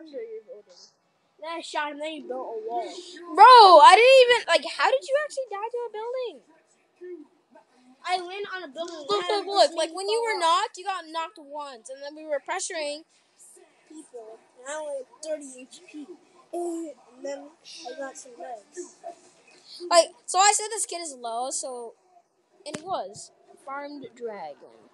under your building. Then I shot him. Then he built a wall. Bro, I didn't even like. How did you actually die to a building? I landed on a building. Look, look, look! Like when you were knocked, you got knocked once, and then we were pressuring. people, and I only had 30 HP. And then I got some legs. Like, so I said this kid is low, so, and he was farmed dragon.